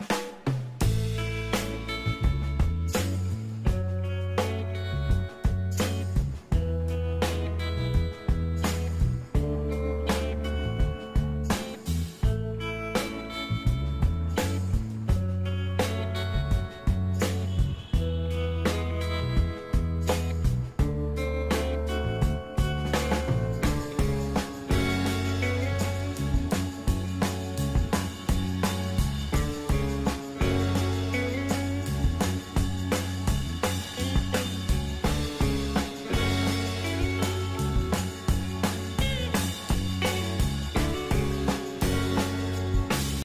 you